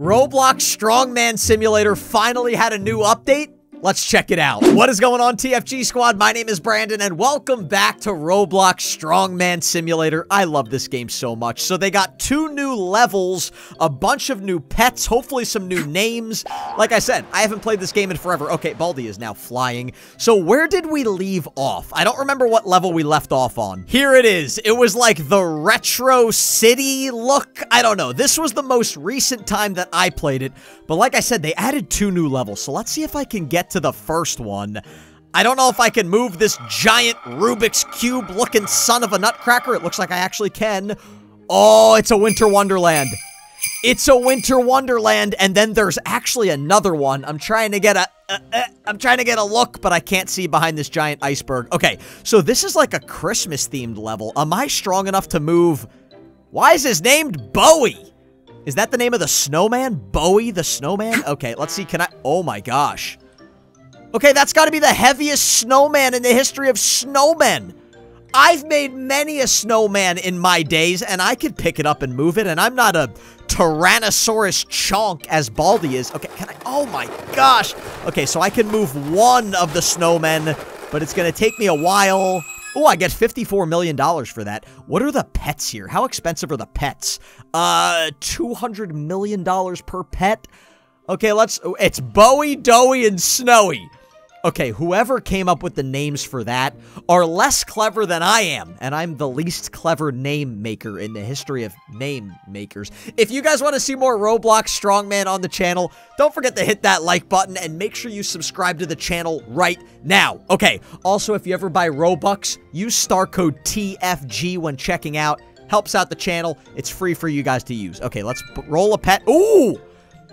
Roblox Strongman Simulator finally had a new update. Let's check it out. What is going on, TFG Squad? My name is Brandon, and welcome back to Roblox Strongman Simulator. I love this game so much. So they got two new levels, a bunch of new pets, hopefully some new names. Like I said, I haven't played this game in forever. Okay, Baldi is now flying. So where did we leave off? I don't remember what level we left off on. Here it is. It was like the retro city look. I don't know. This was the most recent time that I played it. But like I said, they added two new levels. So let's see if I can get to the first one. I don't know if I can move this giant Rubik's Cube looking son of a nutcracker. It looks like I actually can. Oh, it's a Winter Wonderland. It's a Winter Wonderland, and then there's actually another one. I'm trying to get a, uh, uh, I'm trying to get a look, but I can't see behind this giant iceberg. Okay, so this is like a Christmas-themed level. Am I strong enough to move? Why is his name Bowie? Is that the name of the snowman? Bowie the snowman? Okay, let's see. Can I? Oh my gosh. Okay, that's got to be the heaviest snowman in the history of snowmen. I've made many a snowman in my days, and I could pick it up and move it, and I'm not a Tyrannosaurus chonk as Baldi is. Okay, can I? Oh my gosh. Okay, so I can move one of the snowmen, but it's going to take me a while. Oh, I get $54 million for that. What are the pets here? How expensive are the pets? Uh, $200 million per pet? Okay, let's... It's Bowie, Dowie, and Snowy. Okay, whoever came up with the names for that are less clever than I am, and I'm the least clever name maker in the history of name makers. If you guys want to see more Roblox Strongman on the channel, don't forget to hit that like button and make sure you subscribe to the channel right now. Okay, also, if you ever buy Robux, use star code TFG when checking out. Helps out the channel. It's free for you guys to use. Okay, let's roll a pet. Ooh!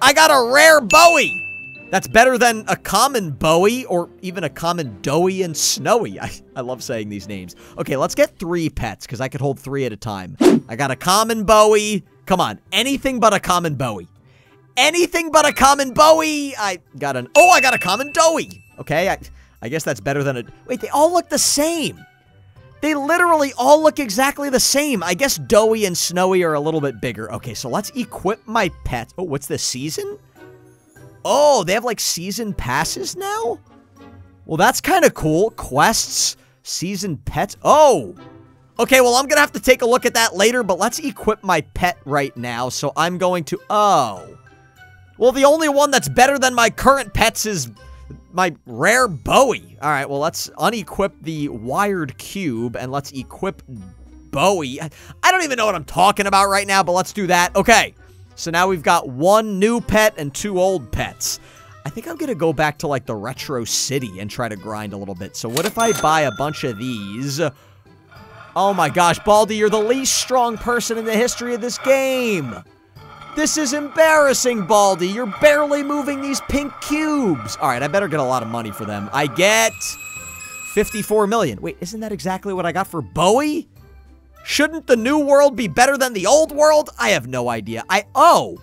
I got a rare Bowie! That's better than a common Bowie or even a common Doughy and Snowy. I, I love saying these names. Okay, let's get three pets because I could hold three at a time. I got a common Bowie. Come on, anything but a common Bowie. Anything but a common Bowie. I got an... Oh, I got a common Doughy. Okay, I, I guess that's better than a... Wait, they all look the same. They literally all look exactly the same. I guess Doughy and Snowy are a little bit bigger. Okay, so let's equip my pets. Oh, what's this season? Oh, they have like season passes now? Well, that's kind of cool. Quests, season pets. Oh! Okay, well, I'm going to have to take a look at that later, but let's equip my pet right now. So I'm going to... Oh. Well, the only one that's better than my current pets is my rare Bowie. All right, well, let's unequip the wired cube, and let's equip Bowie. I don't even know what I'm talking about right now, but let's do that. Okay. So now we've got one new pet and two old pets. I think I'm going to go back to, like, the retro city and try to grind a little bit. So what if I buy a bunch of these? Oh my gosh, Baldi, you're the least strong person in the history of this game. This is embarrassing, Baldi. You're barely moving these pink cubes. All right, I better get a lot of money for them. I get 54 million. Wait, isn't that exactly what I got for Bowie? Shouldn't the new world be better than the old world? I have no idea. I, oh.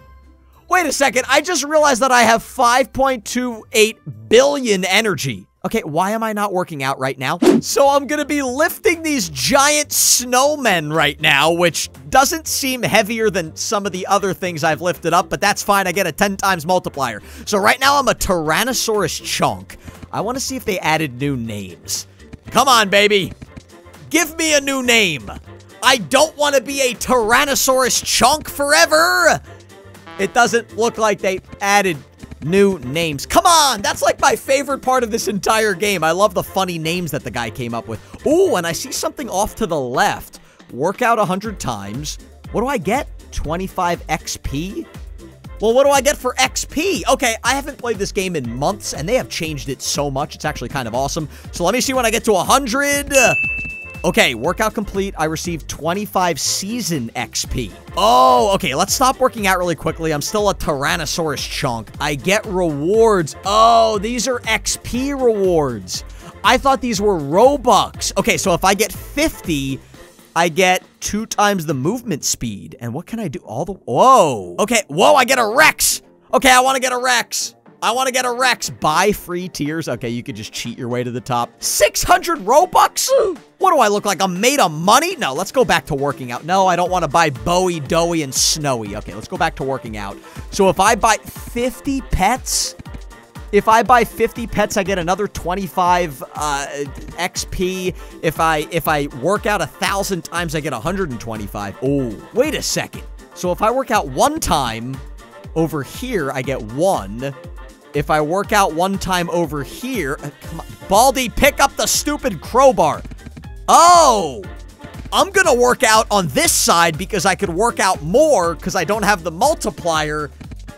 Wait a second, I just realized that I have 5.28 billion energy. Okay, why am I not working out right now? So I'm gonna be lifting these giant snowmen right now, which doesn't seem heavier than some of the other things I've lifted up, but that's fine. I get a 10 times multiplier. So right now I'm a Tyrannosaurus chunk. I want to see if they added new names. Come on, baby. Give me a new name. I don't want to be a Tyrannosaurus chunk forever. It doesn't look like they added new names. Come on, that's like my favorite part of this entire game. I love the funny names that the guy came up with. Ooh, and I see something off to the left. Work out 100 times. What do I get? 25 XP? Well, what do I get for XP? Okay, I haven't played this game in months, and they have changed it so much. It's actually kind of awesome. So let me see when I get to 100. Okay, workout complete. I received 25 season XP. Oh, okay, let's stop working out really quickly. I'm still a Tyrannosaurus chunk. I get rewards. Oh, these are XP rewards. I thought these were Robux. Okay, so if I get 50, I get two times the movement speed. And what can I do? All the... Whoa. Okay, whoa, I get a Rex. Okay, I want to get a Rex. I want to get a Rex. Buy free tiers. Okay, you could just cheat your way to the top. 600 Robux? What do I look like? I'm made of money? No, let's go back to working out. No, I don't want to buy Bowie, Doughy, and Snowy. Okay, let's go back to working out. So if I buy 50 pets, if I buy 50 pets, I get another 25 uh, XP. If I if I work out a thousand times, I get 125. Oh, wait a second. So if I work out one time over here, I get one. If I work out one time over here, uh, come on, Baldi, pick up the stupid crowbar. Oh, I'm gonna work out on this side because I could work out more because I don't have the multiplier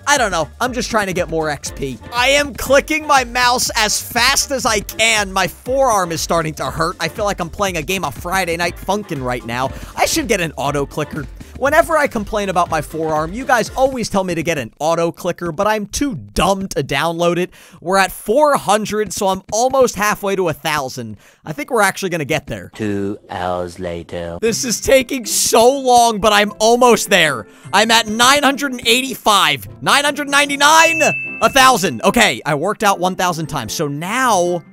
I don't know. I'm just trying to get more XP. I am clicking my mouse as fast as I can. My forearm is starting to hurt. I feel like I'm playing a game of Friday Night Funkin' right now. I should get an auto clicker. Whenever I complain about my forearm, you guys always tell me to get an auto clicker, but I'm too dumb to download it. We're at 400, so I'm almost halfway to a 1,000. I think we're actually going to get there. Two hours later. This is taking so long, but I'm almost there. I'm at 985, 999, 1,000. Okay, I worked out 1,000 times. So now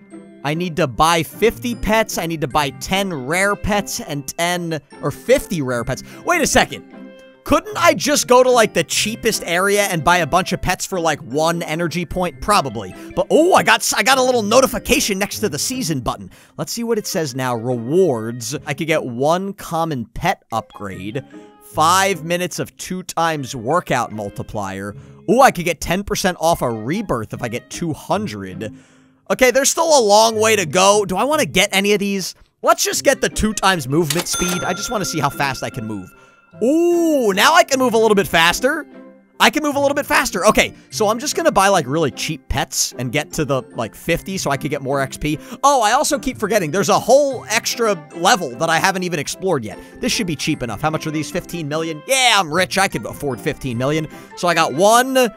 I need to buy 50 pets. I need to buy 10 rare pets and 10 or 50 rare pets. Wait a second. Couldn't I just go to like the cheapest area and buy a bunch of pets for like one energy point? Probably. But oh, I got I got a little notification next to the season button. Let's see what it says now. Rewards. I could get one common pet upgrade. Five minutes of two times workout multiplier. Oh, I could get 10% off a rebirth if I get 200. Okay, there's still a long way to go. Do I want to get any of these? Let's just get the two times movement speed. I just want to see how fast I can move. Ooh, now I can move a little bit faster. I can move a little bit faster. Okay, so I'm just gonna buy like really cheap pets and get to the like 50 so I could get more XP. Oh, I also keep forgetting there's a whole extra level that I haven't even explored yet. This should be cheap enough. How much are these? 15 million? Yeah, I'm rich. I could afford 15 million. So I got one,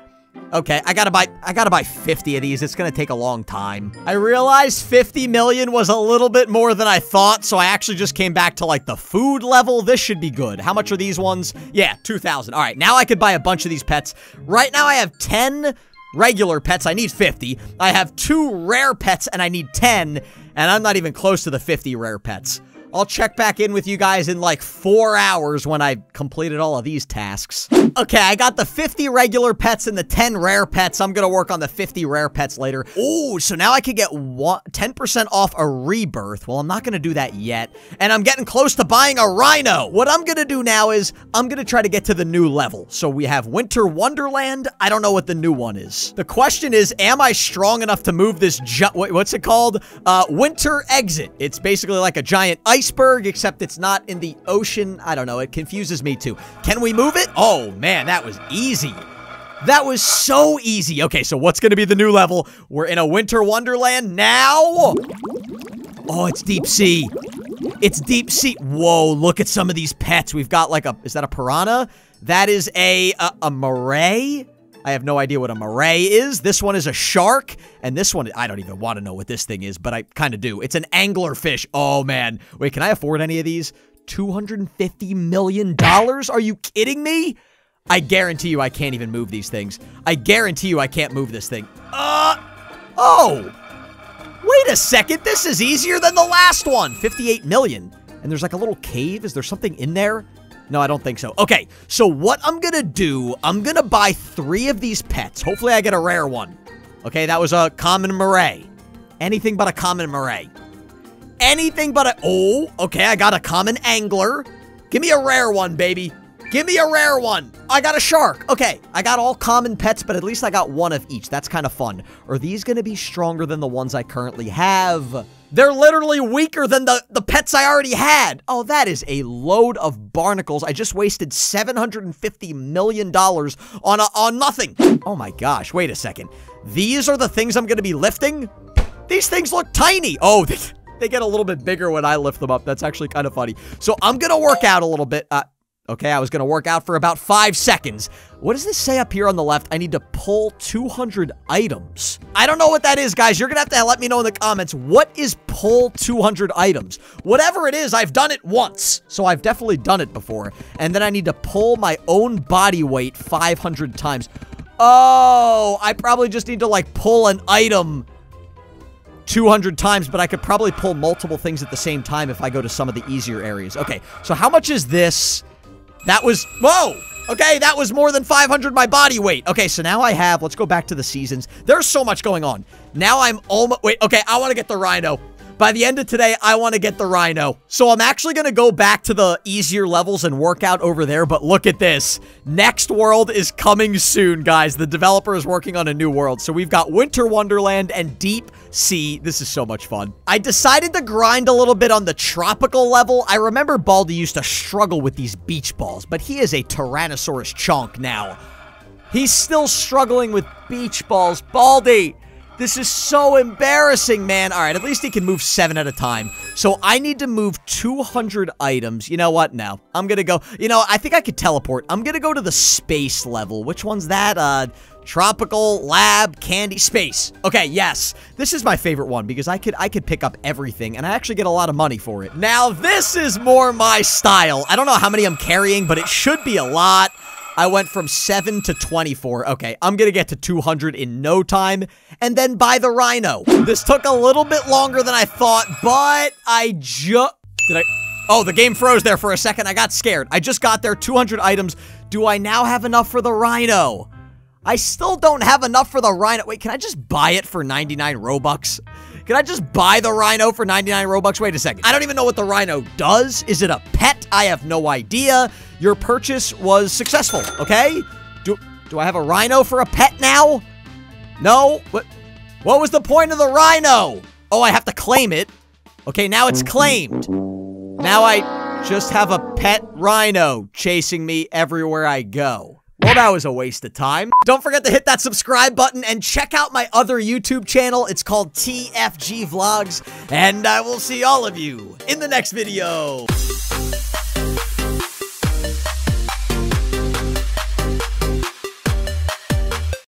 Okay, I gotta buy- I gotta buy 50 of these. It's gonna take a long time. I realized 50 million was a little bit more than I thought, so I actually just came back to, like, the food level. This should be good. How much are these ones? Yeah, 2,000. All right, now I could buy a bunch of these pets. Right now I have 10 regular pets. I need 50. I have two rare pets, and I need 10, and I'm not even close to the 50 rare pets. I'll check back in with you guys in like four hours when I've completed all of these tasks. Okay, I got the 50 regular pets and the 10 rare pets. I'm gonna work on the 50 rare pets later. Oh, so now I could get 10% off a rebirth. Well, I'm not gonna do that yet. And I'm getting close to buying a rhino. What I'm gonna do now is I'm gonna try to get to the new level. So we have Winter Wonderland. I don't know what the new one is. The question is, am I strong enough to move this, what's it called? Uh, Winter Exit. It's basically like a giant ice iceberg, except it's not in the ocean. I don't know. It confuses me too. Can we move it? Oh, man, that was easy. That was so easy. Okay, so what's going to be the new level? We're in a winter wonderland now. Oh, it's deep sea. It's deep sea. Whoa, look at some of these pets. We've got like a, is that a piranha? That is a, a, a moray. I have no idea what a moray is. This one is a shark, and this one, I don't even want to know what this thing is, but I kind of do. It's an anglerfish. Oh, man. Wait, can I afford any of these? $250 million? Are you kidding me? I guarantee you I can't even move these things. I guarantee you I can't move this thing. Uh, oh. Wait a second, this is easier than the last one. 58 million. And there's like a little cave. Is there something in there? No, I don't think so. Okay, so what I'm gonna do, I'm gonna buy three of these pets. Hopefully I get a rare one. Okay, that was a common moray. Anything but a common moray. Anything but a... Oh, okay, I got a common angler. Give me a rare one, baby. Give me a rare one. I got a shark. Okay, I got all common pets, but at least I got one of each. That's kind of fun. Are these going to be stronger than the ones I currently have? They're literally weaker than the, the pets I already had. Oh, that is a load of barnacles. I just wasted $750 million on, a, on nothing. Oh my gosh, wait a second. These are the things I'm to be lifting? These things look tiny. Oh, they, they get a little bit bigger when I lift them up. That's actually kind of funny. So I'm to work out a little bit. Uh, Okay, I was going to work out for about five seconds. What does this say up here on the left? I need to pull 200 items. I don't know what that is, guys. You're going to have to let me know in the comments. What is pull 200 items? Whatever it is, I've done it once. So I've definitely done it before. And then I need to pull my own body weight 500 times. Oh, I probably just need to like pull an item 200 times, but I could probably pull multiple things at the same time if I go to some of the easier areas. Okay, so how much is this? That was, whoa! Okay, that was more than 500 my body weight. Okay, so now I have, let's go back to the seasons. There's so much going on. Now I'm almost, wait, okay, I want to get the rhino. By the end of today, I want to get the Rhino. So I'm actually going to go back to the easier levels and work out over there, but look at this. Next world is coming soon, guys. The developer is working on a new world. So we've got Winter Wonderland and Deep Sea. This is so much fun. I decided to grind a little bit on the tropical level. I remember Baldi used to struggle with these beach balls, but he is a Tyrannosaurus chunk now. He's still struggling with beach balls. Baldi, this is so embarrassing, man. All right, at least he can move seven at a time. So I need to move 200 items. You know what? No. I'm to go... You know, I think I could teleport. I'm to go to the space level. Which one's that? Uh... Tropical, lab, candy, space. Okay, yes. This is my favorite one because I could I could pick up everything and I actually get a lot of money for it. Now, this is more my style. I don't know how many I'm carrying, but it should be a lot. I went from 7 to 24. Okay, I'm gonna get to 200 in no time, and then buy the Rhino. This took a little bit longer than I thought, but I just... Did I... Oh, the game froze there for a second. I got scared. I just got there, 200 items. Do I now have enough for the Rhino? I still don't have enough for the Rhino. Wait, can I just buy it for 99 Robux? Can I just buy the Rhino for 99 Robux? Wait a second. I don't even know what the Rhino does. Is it a pet? I have no idea. Your purchase was successful, okay? Do, do I have a Rhino for a pet now? No? What, what was the point of the Rhino? Oh, I have to claim it. Okay, now it's claimed. Now I just have a pet Rhino chasing me everywhere I go. Well, that was a waste of time. Don't forget to hit that subscribe button and check out my other YouTube channel. It's called TFG Vlogs, and I will see all of you in the next video.